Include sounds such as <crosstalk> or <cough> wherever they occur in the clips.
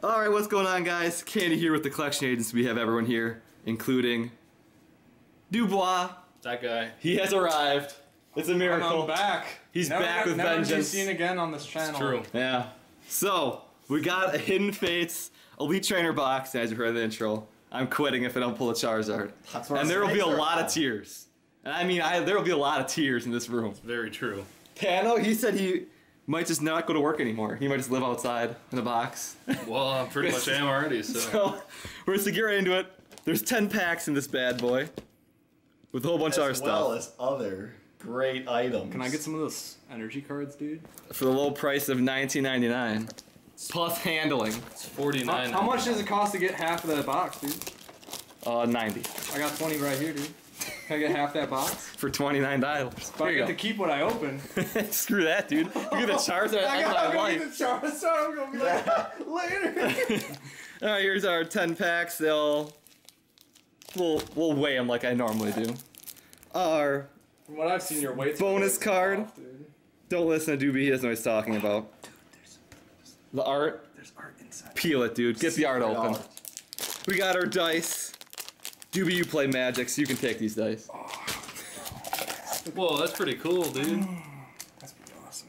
All right, what's going on, guys? Candy here with the collection agents. We have everyone here, including Dubois. That guy. He has arrived. It's a miracle. I'm back. He's never, back with never to be seen again on this channel. It's True. Yeah. So we got a Hidden Fates Elite Trainer box. As you heard in the intro, I'm quitting if I don't pull a Charizard. That's what And there will be a snakes are lot of tears. And I mean, I, there will be a lot of tears in this room. Very true. Pano, he said he might just not go to work anymore. He might just live outside in a box. Well, I pretty much am already, so. <laughs> So we're just to get right into it. There's 10 packs in this bad boy with a whole bunch of our as well stuff as other great items. Can I get some of those energy cards, dude? for the low price of 19.99 plus handling. It's 49. How, how much does it cost to get half of that box, dude? Uh, 90 I got 20 right here, dude. Can I get half that box? <laughs> for 29 dollars. But I Here you get to keep what I open. <laughs> Screw that, dude. You get the Charizard. <laughs> I got, my I'm gonna life. get the Charizard. I'm gonna be like, later. All right, here's our 10 packs. They'll we'll we'll weigh them like I normally do. Our From what I've seen, your weight Bonus card. off, don't listen to Doobie. He doesn't know what he's talking about. Dude, there's The art. There's art inside. Peel it, dude. Get the art open. Art. We got our dice. Doobie, you play Magic, so you can take these dice. Whoa, that's pretty cool, dude. That's pretty awesome.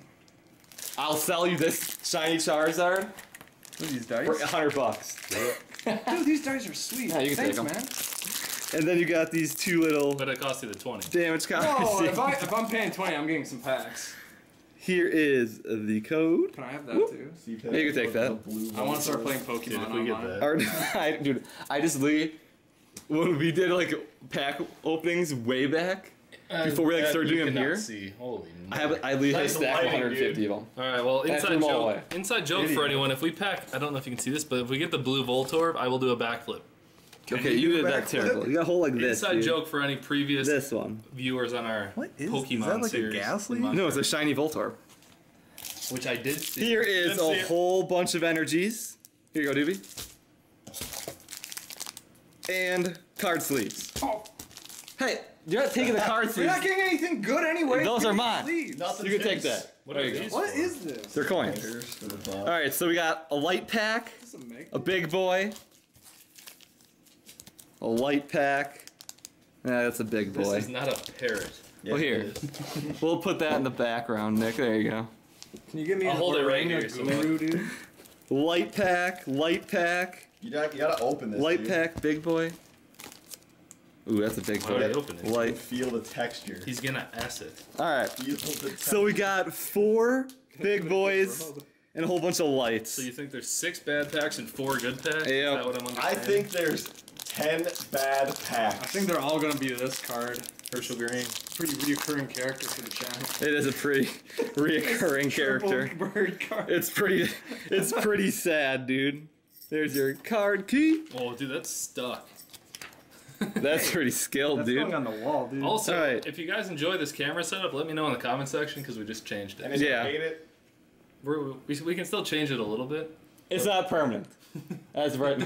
I'll sell you this shiny Charizard What are these for dice? a hundred bucks. <laughs> Dude, these dice are sweet. Yeah, you can Thanks, take 'em. man. And then you got these two little But it cost you the 20. damage cards. Oh, if, I, <laughs> if I'm paying 20, I'm getting some packs. Here is the code. Can I have that Whoop. too? See, Yeah, you can take that. I want to start playing Pokemon Dude, if we get that. Our, <laughs> I, dude, I just literally when we did like pack openings way back. Uh, before we, like, That started you doing 'em cannot here? See. Holy I have I literally had a stack of 150 dude. of them. All right, well, inside threw 'em all joke. Inside joke Idiot. for anyone. If we pack, I don't know if you can see this, but if we get the blue Voltorb, I will do a backflip. Okay, you did that backflip? terrible. You got a hole like this. Inside dude. joke for any previous This one. viewers on our What is- Pokemon is that like a series. gas leak? No, it's a shiny Voltorb. Which I did see. Here is Didn't a it. whole bunch of energies. Here you go, Doobie. And card sleeves. Oh, Hey, you're not taking the card <laughs> sleeves. you're sleeves. not getting anything good anyway. Those are me mine. sleeves. Nothing You can take tips. that. What are you these? What is this? They're coins. The. All right, so we got a light pack, This a make- a big boy, a light pack. Yeah, that's a big boy. This boy. is not a parrot. Yeah, well, here. <laughs> We'll put that in the background, Nick. There you go. Can you give me I'll a hold it right Lorraine here, so Guru, dude? Light pack, light pack, You, gotta, you gotta open this. light dude. pack, big boy. Ooh, that's a big Why would I boy. open it? Light. feel the texture. He's gonna ass it. All right. Feel the texture. So we got four big <laughs> boys and a whole bunch of lights. So you think there's six bad packs and four good packs? Is Yep. that what I'm I understanding? think there's ten bad packs. I think they're all gonna be this card. Herschel Green. Pretty reoccurring character for the channel. It is a pretty <laughs> reoccurring character. Triple bird card. It's pretty. It's pretty sad, dude. There's your <laughs> card key. Oh, dude, that's stuck. <laughs> That's pretty skilled, That's dude. going on the wall, dude. Also, Alright. if you guys enjoy this camera setup, let me know in the comment section because we just changed and it. if Yeah. you hate it, We're, we, we can still change it a little bit. It's not permanent. <laughs> As of right now.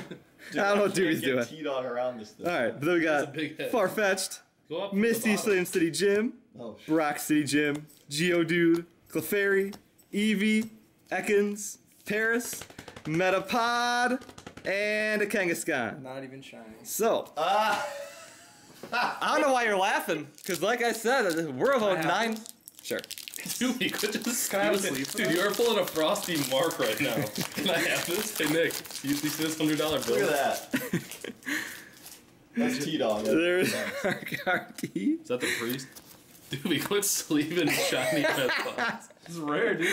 I don't know what you Doobie's can't get doing. T-Dog around this thing. All right, but then we got big head. Farfetch'd, Go up. from Misty the bottom. Slim City Gym, Oh, shit. Rock City Gym, Geodude, Clefairy, Eevee, Ekans, Paras, Metapod, and a Kangaskhan. Not even shiny. So, Ah! I don't know why you're laughing, because like I said, we're about have nine. Sure. Dude, you could just Can I have a steal it. sleeve for Dude, you are pulling a frosty mark right now. Can I have this? Hey Nick, you see this hundred dollar bill? Look at that. That's T-Dog. There's our card. Is that the priest? Dude, we quit sleeving shiny <laughs> red spots. This is rare, dude.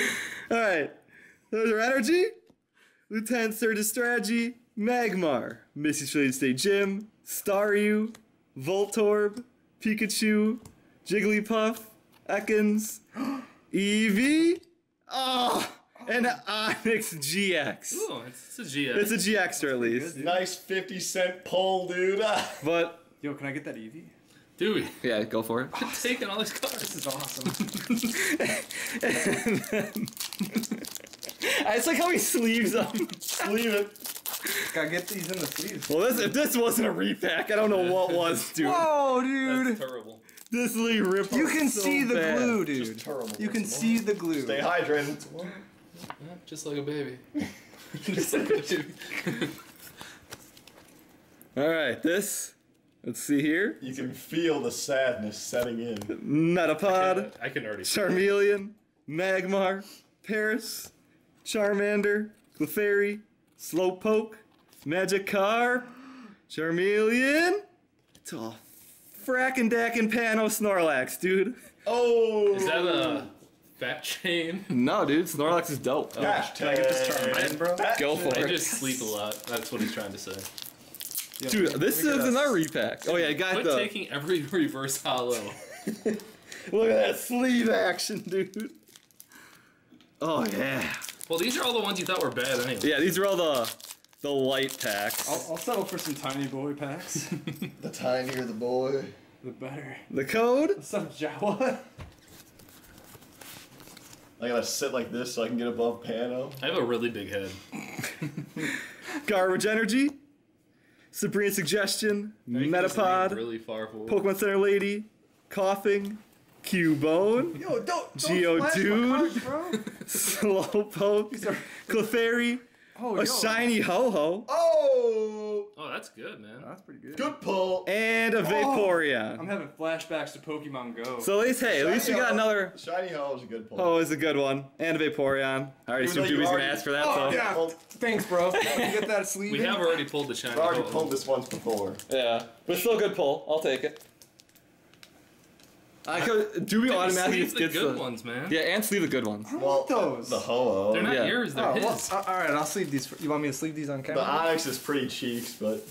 All right. There's our energy. Lieutenant Surge's Strategy, Magmar, Misty Shade State Gym, Staryu, Voltorb, Pikachu, Jigglypuff, Ekans, <gasps> Eevee, oh, and Onix GX. Ooh, it's, it's a GX. It's a GX at least. Nice 50 cent pull, dude. <laughs> But, Yo, can I get that Eevee? Dude, yeah, go for it. taking all these cards. This is awesome. <laughs> <laughs> It's like how he sleeves them. Sleeve it. Gotta get these in the sleeves. Well, this, if this wasn't a repack, I don't know what was, dude. Whoa, That's dude. terrible. This Lee ripped You can so see the bad. glue, Just dude. terrible. You can see the glue. Stay hydrated. Yeah, just like a baby. Just look at you. All right, this. Let's see here. You can feel the sadness setting in. Metapod, I can already. see. Charmeleon, Magmar, Paras, Charmander, Clefairy, Slowpoke, Magikarp, Charmeleon. It's all frackin' dackin' Pano Snorlax, dude. Oh! Is that a fat chain? No, dude, Snorlax is dope. Hashtag. Can I get this Charmander, bro? Go for I it. just sleep a lot. That's what he's trying to say. Dude, this is another repack. Oh yeah, I got Quit the. taking every <laughs> reverse hollow. <laughs> Look at that sleeve action, dude. Oh yeah. Well, these are all the ones you thought were bad anyway. Yeah, these are all the the light packs. I'll, I'll settle for some tiny boy packs. The tinier the boy. <laughs> the better. The code. What's up, Jawa? I gotta sit like this so I can get above Pano. I have a really big head. <laughs> Garbage Energy, Sabrina Suggestion, Now you can just lean Metapod, Really far. Pokemon Center Lady, Koffing, Cubone, Yo, don't, don't Geodude. flash my cards, bro. <laughs> Slowpoke, Clefairy, Oh, a yo. shiny Ho-Oh, Oh! Oh, that's good, man. That's pretty good. Good pull. and a oh! Vaporeon. I'm having flashbacks to Pokemon Go. So at least, hey, at least you got another Shiny Ho is a good pull. Oh, Ho is a good one, and a Vaporeon. I already Even assumed Doobie's gonna ask for that, oh, so yeah. Well, Thanks, bro. Can you get that sleeve We in? have already pulled the shiny. I've already Ho. pulled this once before. yeah, but still a good pull. I'll take it. I could Doobie Dude, automatically sleeve just the gets good the ones, man. yeah, and sleeve the good ones. I Well, want those. the Ho-Oh. They're not Yeah. yours. They're Oh, his. uh, all right, I'll sleeve these. For, you want me to sleeve these on camera? The camera? Onix is pretty cheeks, but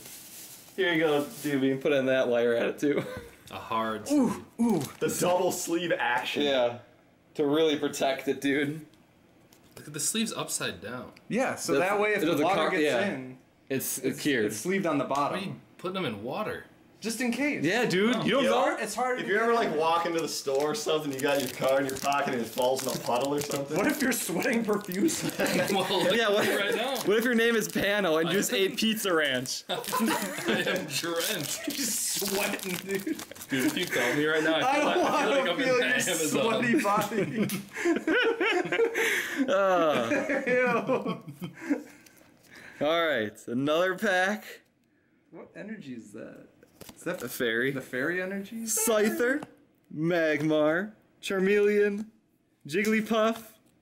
Here you go, Doobie. Put in that while you're at it too. A hard. ooh, ooh. the double sleeve action. yeah, to really protect it, dude. Look at the sleeves upside down. Yeah, so That's- that way if it the the water car- gets yeah. in, It's, it's it's, cured. it's sleeved on the Why are you putting them in water? Just in case. yeah, dude. You don't You know. know- It's hard. If you get ever like walk into the store or something, you got your card in your pocket and it falls in a puddle or something. What if you're sweating profusely? <laughs> well, Yeah, what- right now. What if your name is Pano and you just ate Pizza Ranch? <laughs> I am drenched. <laughs> You're sweating, dude. Dude, if you tell me right now, I I feel, don't like, I feel like want I'm to feel in your Amazon. sweaty body. Uh, Ew. all right, another pack. What energy is that? Is that the fairy. the fairy energy? Scyther, Magmar, Charmeleon, Jigglypuff,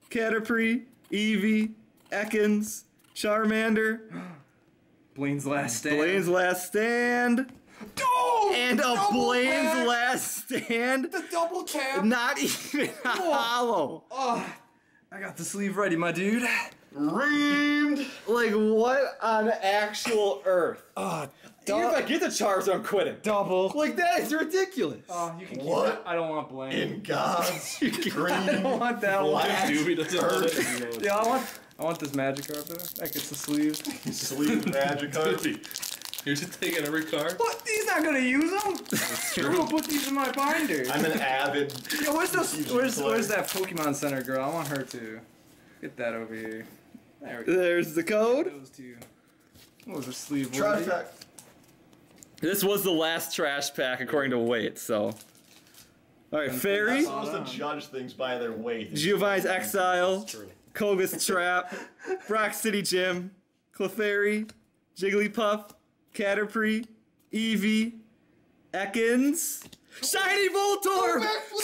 Caterpie, Eevee, Ekans, Charmander, <gasps> Blaine's last stand. Blaine's Last Stand, Oh, and a Blaine's tap! Last Stand. The double tap. Not even a hollow. Oh, I got the sleeve ready, my dude. Reamed. Like what on actual earth? Oh, Even if I get the Charizard, I'm quitting. double. Like that is ridiculous. Oh, you can keep What? it. I don't want Blaine. In God's <laughs> I don't want that one. Doobie doesn't hold it. Yeah, I want. I want this magic card though. That gets the <laughs> sleeve. Sleeve magic card. Doobie, You're just taking every card. What? He's not gonna use them. I'm <laughs> gonna put these in my binder. I'm an avid. Yo, where's those? Where's player. Where's that Pokemon Center girl? I want her to get that over here. There we go. There's the code. Those two. What was her sleeve? worthy? Trifecta. This was the last trash pack according to weight, so. Alright, And- Fairy, and I'm supposed to judge things by their weight. Giovanni's Exile, True. Koga's Trap, <laughs> Brock City Gym, Clefairy, Jigglypuff, Caterpie, Eevee, Ekans, Shiny Voltorb!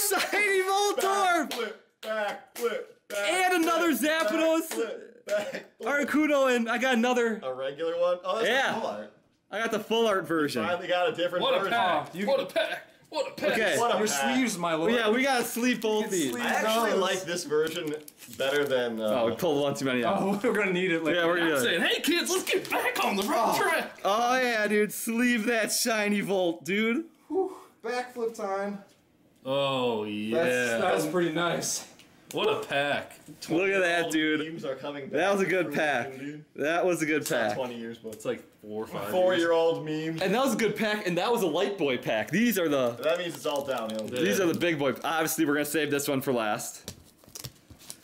Shiny Voltorb! Flip, back, flip, back. And another flip, Zapdos! Back, flip. Articuno, and I got another. A regular one? Oh, that's Yeah. a full art. I got the full art version. Finally got a different What a version. pack! Oh, you- what a pack! What a pack! Okay. What a Your pack. sleeves, my lord. Yeah, we gotta sleep both these. sleeve- I actually Those. like this version better than. Uh, Oh, we pulled one too many out. Oh, <laughs> we're gonna need it later. Yeah, we're gonna. saying, hey kids, let's get back on the right track. Oh yeah, dude, sleeve that shiny Volt, dude. backflip time. Oh yeah! That was pretty nice. What a pack! Look at that, dude. Memes are coming back That was a good pack. Dude. That was a good Not pack. 20 years, but It's like four or five. four years. year old memes. And that was a good pack, and that was a light boy pack. These are the That means it's all downhill. Yeah. these are the big boy. Obviously, we're gonna save this one for last.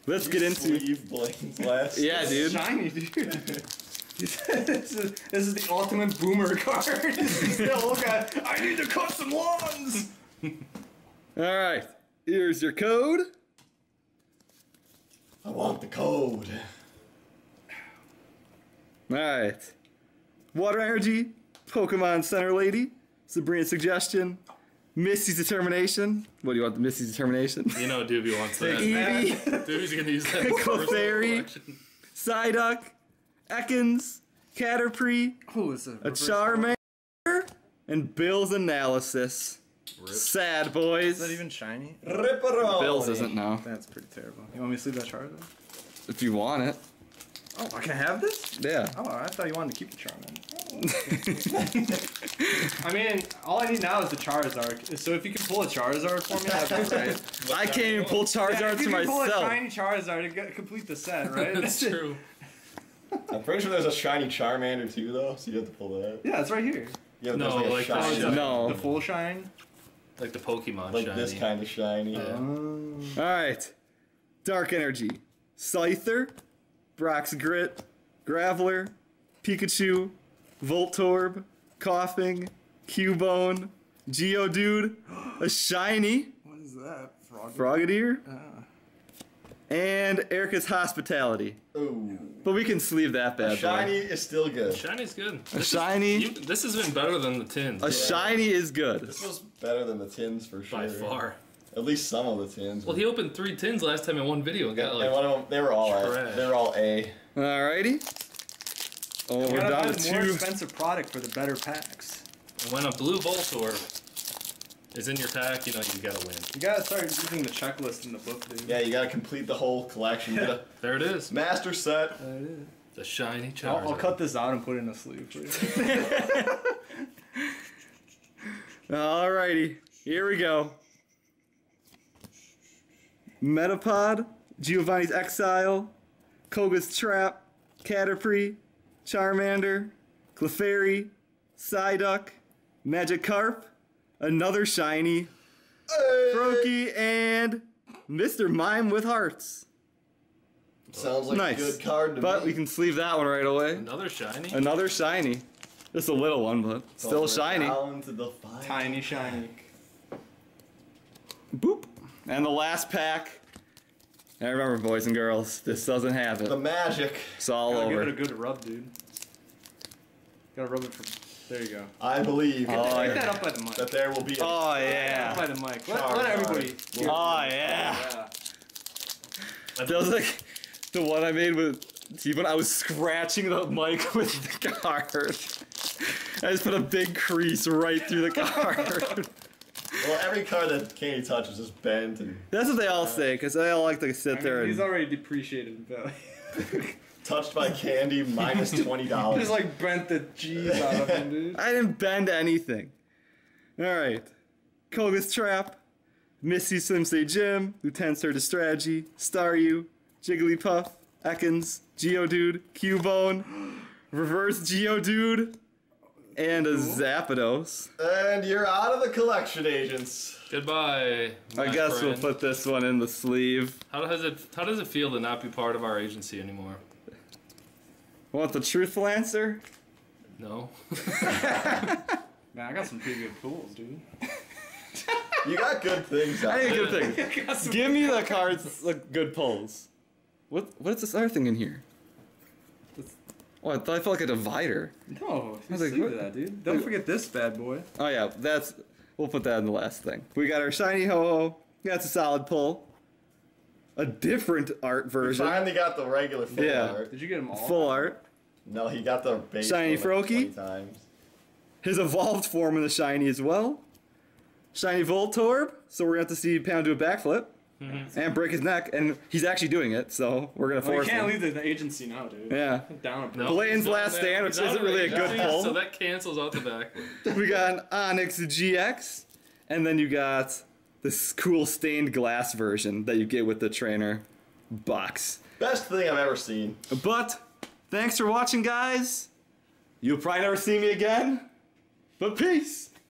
Let's get into. Sleeve Blaine's <laughs> last. Yeah, dude. Shiny, dude. <laughs> this, is, this is the ultimate boomer card. this is the old guy. I need to cut some lawns. All right, here's your code. I want the code. Alright. Water Energy, Pokemon Center Lady, Sabrina's Suggestion, Misty's Determination. What do you want, the Misty's Determination? You know Doobie wants that. Eevee, <laughs> Doobie's gonna use that. for his Clefairy. collection. Psyduck, Ekans, Caterpie, Who is it? a Charmander, and Bill's Analysis. Rip. Sad boys. Is that even shiny? Ripperoni. Bill's isn't now. That's pretty terrible. You want me to sleeve that Charizard? If you want it. Oh, I can have this? Yeah. Oh, I thought you wanted to keep the Charmander. <laughs> I mean, all I need now is the Charizard. So if you can pull a Charizard for me, that'd be great. <laughs> I can't even pull Yeah, Charizard if you to can pull a myself. shiny Charizard to complete the set, right? <laughs> That's true. I'm pretty sure there's a shiny Charmander too, though, so you have to pull that. Yeah, it's right here. Yeah, No, there's like, like a the shiny, shiny- No. The full shine. Like the Pokemon like shiny. this kind of shiny. Yeah. Alright. Dark Energy. Scyther, Brock's Grit, Graveler, Pikachu, Voltorb, Koffing, Cubone, Geodude, <gasps> a shiny, What is that? Frog. Frogadier, Ah. And Erica's Hospitality. Ooh. But we can sleeve that bad boy. Shiny boy. is still good. Shiny's good. A This is- shiny, you- this has been better than the tins. a shiny is good. This was better than the tins for sure. by far. At least some of the tins. Well, he opened three tins last time in one video and got and like. one of them, they were all. A. They were all A. Alrighty. Oh, You we're gotta down buy to the more expensive product for the better packs. And when a blue Voltorb is in your pack, you know you gotta win. You gotta start using the checklist in the book, dude. Yeah, you gotta complete the whole collection. Get a <laughs> There it is. master set. There it is. The shiny Charizard. I'll, I'll cut this out and put it in a sleeve for you. <laughs> Alrighty, here we go. Metapod, Giovanni's Exile, Koga's Trap, Caterpie, Charmander, Clefairy, Psyduck, Magikarp, another shiny, Froakie, and Mr. Mime with Hearts. Sounds like Nice. a good card to But me. we can sleeve that one right away. Another shiny. Another shiny. Just a little one, but still shiny. Down to the final. Tiny shiny. Boop. And the last pack. And remember, boys and girls, this doesn't have it. The magic. It's all Gotta give it a over. good rub, dude. Gotta rub it for. There you go. I believe Oh, Pick yeah. that up by the mic. that there will be a Oh Up yeah. by the mic. Let, let everybody. Oh it. yeah. Yeah. That was like the one I made with Steven. I was scratching the mic <laughs> with the card. I just put a big crease right through the card. <laughs> Well, every card that Candy touches is bent and That's what they all say, because they all like to I sit mean, there he's already depreciated in value. <laughs> touched by Candy minus <laughs> twenty dollars. Just like bent the G's out of him, dude. <laughs> I didn't bend anything. Alright. Koga's Trap, Misty Slim Say Jim, Lieutenant Surge Strategy, Staryu, Jigglypuff, Ekans, Geodude, Cubone, <gasps> Reverse Geodude, and a Zapdos. and you're out of the collection agents. Goodbye. I my guess we'll put this one in the sleeve. How does it How does it feel to not be part of our agency anymore? Want the truthful answer? No. <laughs> Man, I got some pretty good pools, dude. You got good things out I there. think good thing. <laughs> I got some Give me the cards, the good pulls. What? What's this other thing in here? Oh, I thought I felt like a divider. No, I was like, like, what- that, dude. Don't forget this bad boy. Oh yeah, that's. We'll put that in the last thing. We got our shiny ho-oh. That's a solid pull. A different art version. Finally got the regular full Yeah. art. Did you get him all? Full art. No, he got the base Shiny one like Froakie? times. His evolved form in the shiny as well. Shiny Voltorb. So we're gonna have to see Pound do a backflip mm-hmm. and break his neck, and he's actually doing it. So we're gonna Well, you force can't him. leave the agency now, dude. Yeah. Down a No. Blaine's Last in Stand, which he's isn't really a good agency, pull. So that cancels out the back. <laughs> We got an Onix GX, and then you got this cool stained glass version that you get with the trainer box. Best thing I've ever seen. But thanks for watching, guys. You'll probably never see me again. But peace.